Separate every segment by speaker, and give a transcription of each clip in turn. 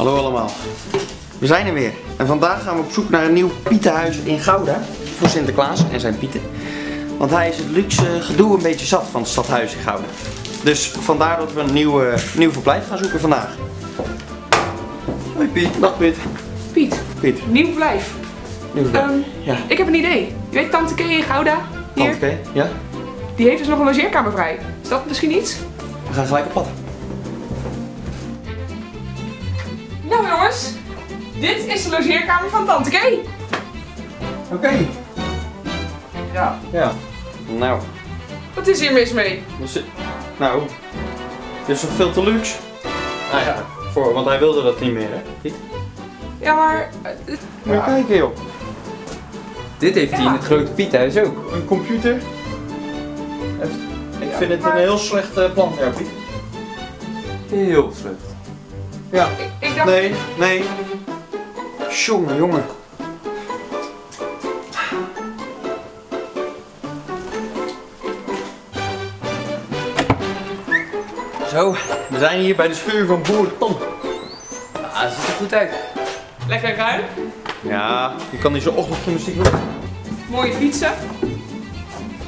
Speaker 1: Hallo allemaal. We zijn er weer. En vandaag gaan we op zoek naar een nieuw Pietenhuis in Gouda. Voor Sinterklaas en zijn Pieten. Want hij is het luxe gedoe een beetje zat van het stadhuis in Gouda. Dus vandaar dat we een nieuw, nieuw verblijf gaan zoeken vandaag. Hoi Piet. Dag Piet.
Speaker 2: Piet,
Speaker 1: Piet.
Speaker 2: nieuw blijf.
Speaker 1: Nieuw verblijf.
Speaker 2: Ehm,
Speaker 1: ja.
Speaker 2: ik heb een idee. Je weet Tante Kee in Gouda? Hier?
Speaker 1: Oké. Ja?
Speaker 2: Die heeft dus nog een logeerkamer vrij. Is dat misschien iets?
Speaker 1: We gaan gelijk op pad.
Speaker 2: Dit is de logeerkamer van Tante Kee.
Speaker 1: Oké.
Speaker 2: Ja.
Speaker 1: Ja. Nou.
Speaker 2: Wat is hier mis mee?
Speaker 1: Dus, nou. Dit is toch veel te luxe? Nou ja. Voor, want hij wilde dat niet meer hè? Piet?
Speaker 2: Ja, maar... eh, het-
Speaker 1: Moet je kijken joh.
Speaker 3: Dit heeft hij
Speaker 2: Ja.
Speaker 3: in het grote Piethuis ook.
Speaker 1: Een computer. Ik vind het een heel slecht eh, plan, ja Piet.
Speaker 3: Heel slecht.
Speaker 1: Ja.
Speaker 2: ik, ik dacht...
Speaker 1: Nee, nee. Jongen, jongen. Zo, we zijn hier bij de schuur van boer Tom.
Speaker 3: Ah, dat ziet er goed uit.
Speaker 2: Lekker ruim.
Speaker 1: Ja, je kan niet zo ochtendje muziek doen.
Speaker 2: Mooie fietsen.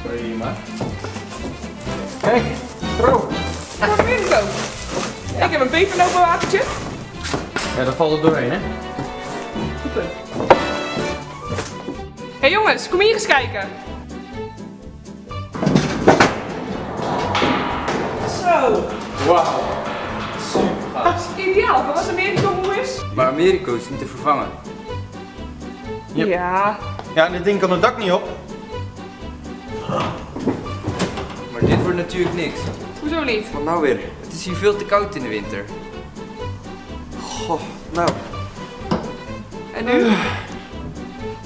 Speaker 3: Prima.
Speaker 1: Kijk, bro.
Speaker 2: Wat zo. Ik heb een pepernotenwatertje.
Speaker 1: Ja, daar valt het doorheen, hè?
Speaker 2: Hé hey jongens, kom hier eens kijken. Zo,
Speaker 3: Wauw. Super gaaf.
Speaker 2: dat is ideaal voor als Amerika moe is.
Speaker 3: Maar Americo is niet te vervangen.
Speaker 1: Yep.
Speaker 2: Ja,
Speaker 1: Ja, dit ding kan het dak niet op.
Speaker 3: Maar dit wordt natuurlijk niks.
Speaker 2: hoezo niet?
Speaker 1: Wat nou weer?
Speaker 3: Het is hier veel te koud in de winter.
Speaker 1: Goh, nou.
Speaker 2: En nu?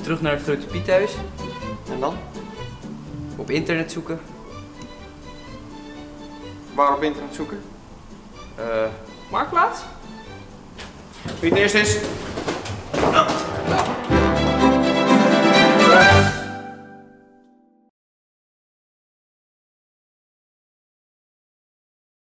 Speaker 3: Terug naar het grote Piethuis.
Speaker 1: En dan?
Speaker 3: Op internet zoeken.
Speaker 1: Waar op internet zoeken?
Speaker 3: Eh,
Speaker 2: Marktplaats?
Speaker 1: Wie het eerst is?